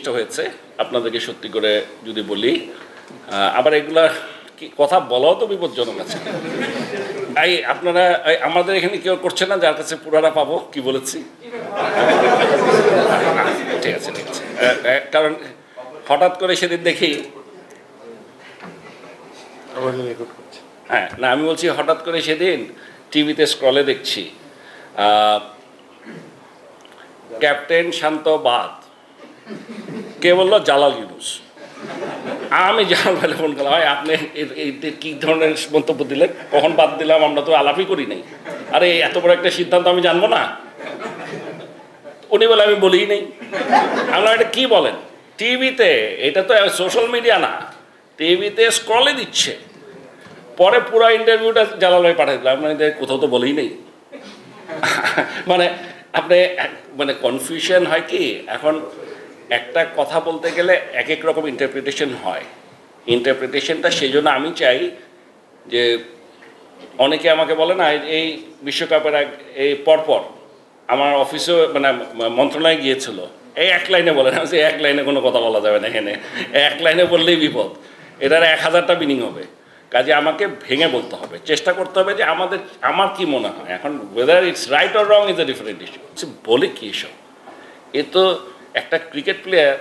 জিনিসটা হয়েছে আপনাদেরকে সত্যি করে যদি বলি আবার এগুলা কি কথা বলাও তো বিপজ্জনক আছে। এই আপনারা আমাদের এখানে কেউ করছে না যার কাছে পুরাটা পাবো কি বলেছি? ঠিক আছে ঠিক আছে। কারণ হঠাৎ করে সেদিন দেখি হ্যাঁ না আমি বলছি হঠাৎ করে সেদিন টিভিতে স্ক্রলে দেখছি ক্যাপ্টেন শান্ত বাদ। কে বলল জালাল ইউনুস। আমি জালাল ভাইলে ফোন করলাম, ভাই, আপনি কী ধরনের মন্তব্য দিলেন? কখন বাদ দিলাম? আমরা তো আলাপই করি নাই। আরে, এত বড় একটা সিদ্ধান্ত আমি জানব না। উনি বলে, আমি বলিই নেই। আমরা এটা কি বলেন? টিভিতে, এটা তো সোশ্যাল মিডিয়া না, টিভিতে স্ক্রলে দিচ্ছে। পরে পুরো ইন্টারভিউটা জালাল ভাই পাঠিয়ে দিলাম এদের কোথাও তো বলেই নেই। মানে আপনি মানে কনফিউশন হয় কি? এখন একটা কথা বলতে গেলে এক এক রকম ইন্টারপ্রিটেশন হয়। ইন্টারপ্রিটেশনটা সেই জন্য আমি চাই যে অনেকে আমাকে বলে না, এই- বিশ্বকাপের আগ, এই পরপর আমার অফিসেও মানে মন্ত্রণালয়ে গিয়েছিল। এই এক লাইনে বলে না যে এক লাইনে কোনো কথা বলা যাবে না এখানে। এক লাইনে বললেই বিপদ। এটার এক হাজারটা মিনিং হবে। কাজে আমাকে ভেঙে বলতে হবে। চেষ্টা করতে হবে যে আমাদের, আমার কি মনে হয়? এখন weather it's right or wrong is a different issue বলে কি এসব? এ তো একটা ক্রিকেট প্লেয়ার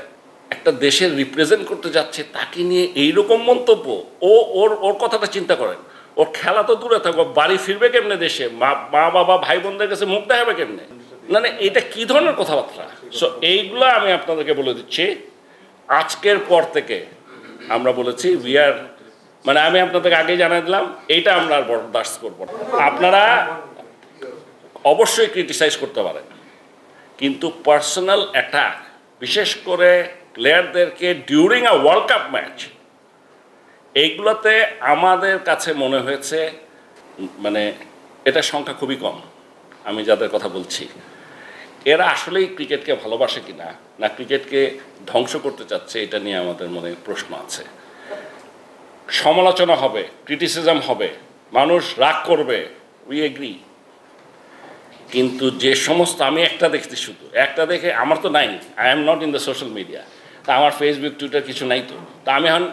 একটা দেশের রিপ্রেজেন্ট করতে যাচ্ছে, তাকে নিয়ে এইরকম মন্তব্য, ও, ওর ওর কথাটা চিন্তা করেন। ওর খেলা তো দূরে থাকব বাড়ি ফিরবে কেমনে দেশে? মা বাবা ভাই বোনদের কাছে মুখ দেখাবে কেমনে? না না এটা কি ধরনের কথাবার্তা? সো এইগুলো আমি আপনাদেরকে বলে দিচ্ছি। আজকের পর থেকে আমরা বলেছি উই আর মানে আমি আপনাদেরকে আগেই জানাই দিলাম, এইটা আমরা আর বরদাস্ত করব আপনারা অবশ্যই ক্রিটিসাইজ করতে পারেন। কিন্তু পার্সোনাল অ্যাটাক বিশেষ করে প্লেয়ারদেরকে during a world cup match এইগুলোতে আমাদের কাছে মনে হয়েছে মানে এটা সংখ্যা খুবই কম, আমি যাদের কথা বলছি। এরা আসলেই ক্রিকেটকে ভালোবাসে কিনা, না ক্রিকেটকে ধ্বংস করতে চাচ্ছে, এটা নিয়ে আমাদের মনে প্রশ্ন আছে। সমালোচনা হবে ক্রিটিসিজম হবে, মানুষ রাগ করবে উই এগ্রি কিন্তু যে সমস্ত, আমি একটা দেখছি শুধু, একটা দেখে আমার তো নাই I am not in the social media তা আমার ফেসবুক টুইটার কিছু নাই তো, তা আমি এখন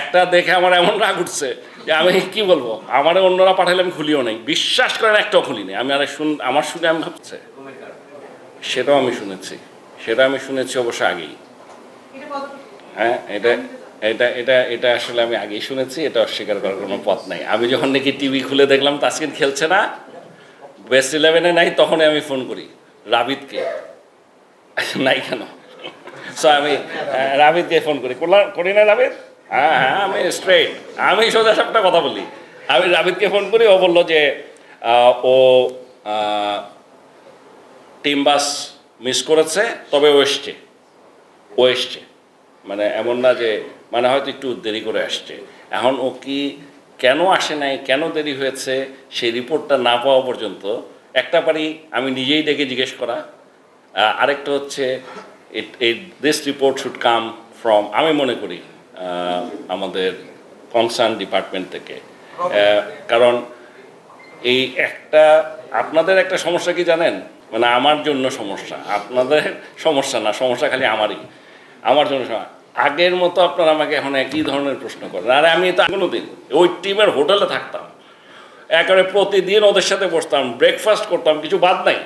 একটা দেখে আমার এমন রাগ উঠছে যে আমি কি বলব, আমার অন্যরা পাঠালে আমি খুলিও নাই, বিশ্বাস করেন একটাও খুলি নেই আমি আর শুন, আমার শুনে আমি ভাবছে। সেটাও আমি শুনেছি, সেটা আমি শুনেছি অবশ্য আগেই। হ্যাঁ এটা এটা এটা এটা আসলে আমি আগেই শুনেছি, এটা অস্বীকার করার কোনো পথ নাই। আমি যখন নাকি টিভি খুলে দেখলাম, তাসকিন খেলছে না বেস্ট ইলেভেনে নাই তখনই আমি ফোন করি রাবিদকে। নাই কেন? সো আমি আহ, রাবিদকে ফোন করি। করি না রাবিদ? হ্যাঁ হ্যাঁ আমি স্ট্রেট আমি সোজা সবটা কথা বলি। আমি রাবিদকে ফোন করি ও বলল যে ও টিম বাস মিস করেছে তবে ও এসছে। ও এসছে। মানে এমন না যে মানে হয়তো একটু দেরি করে আসছে। এখন ও কি কেন আসে নাই কেন দেরি হয়েছে সেই রিপোর্টটা না পাওয়া পর্যন্ত একটা পারি আমি নিজেই ডেকে জিজ্ঞেস করা। আরেকটা হচ্ছে this report should come from আমি মনে করি আমাদের কনসার্ন ডিপার্টমেন্ট থেকে। কারণ এই একটা আপনাদের একটা সমস্যা কি জানেন? মানে আমার জন্য সমস্যা আপনাদের সমস্যা না সমস্যা খালি আমারই। আমার জন্য সমস্যা। আগের মতো আপনারা আমাকে এখন একই ধরনের প্রশ্ন করেন। আর আমি তো কোনো দিন, ওই টিমের হোটেলে থাকতাম। একেবারে প্রতিদিন ওদের সাথে বসতাম ব্রেকফাস্ট করতাম, কিছু বাদ নাই।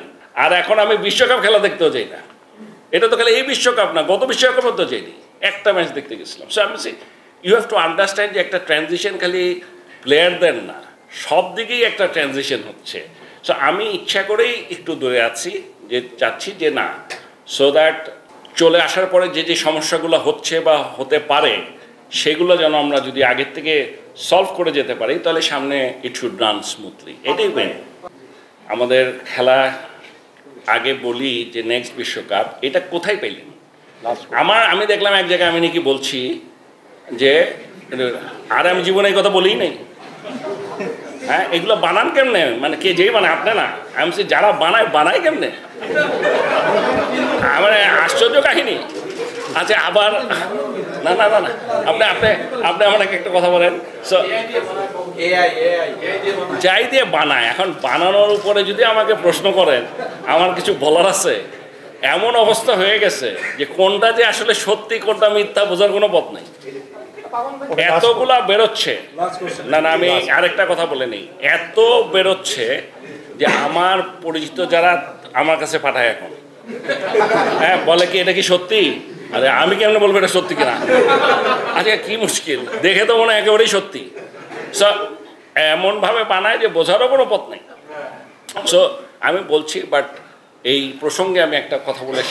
আর এখন আমি বিশ্বকাপ খেলা দেখতেও যাই না। এটা তো খালি এই বিশ্বকাপ না, গত বিশ্বকাপও তো যাইনি। একটা ম্যাচ দেখতে গেছিলাম। সো আমি ইউ হ্যাভ টু আন্ডারস্ট্যান্ড যে একটা ট্রানজিশন খালি প্লেয়ারদের না, সব দিকেই একটা ট্রানজিশন হচ্ছে। সো আমি ইচ্ছা করেই একটু দূরে আছি, যে চাচ্ছি যে না সো দ্যাট চলে আসার পরে যে যে সমস্যাগুলো হচ্ছে বা হতে পারে সেগুলো যেন আমরা যদি আগের থেকে সলভ করে যেতে পারি তাহলে সামনে ইট শুড রান স্মুথলি এটাই মেন আমাদের খেলা আগে বলি যে নেক্সট বিশ্বকাপ এটা কোথায় পেলেন? আমার আমি দেখলাম এক জায়গায় আমি নাকি বলছি যে আর আমি জীবনে এই কথা বলিই নাই। হ্যাঁ এগুলো বানান কেমনে? মানে কে যেই বানায় আপনি না? আমি বলছি, যারা বানায় বানায় কেমনে? আমার আশ্চর্য কাহিনী। আচ্ছা আবার না না না না। আপনি আপনি আপনি আমাকে একটা কথা বলেন। যাই দিয়ে বানায় এখন বানানোর উপরে যদি আমাকে প্রশ্ন করেন আমার কিছু বলার আছে? এমন অবস্থা হয়ে গেছে যে কোনটা যে আসলে সত্যি কোনটা মিথ্যা বোঝার কোনো পথ নেই। এতগুলা বেরোচ্ছে। না না আমি আরেকটা কথা বলে নেই। এত বেরোচ্ছে যে আমার পরিচিত যারা আমার কাছে পাঠায় এখন। হ্যাঁ বলে কি এটা কি সত্যি? আরে আমি কেমন বলব এটা সত্যি কিনা? আচ্ছা কি মুশকিল? দেখে তো মনে হয় একেবারেই সত্যি। সো এমনভাবে বানায় যে বোঝারও কোনো পথ নেই। সো আমি বলছি বাট এই প্রসঙ্গে আমি একটা কথা বলে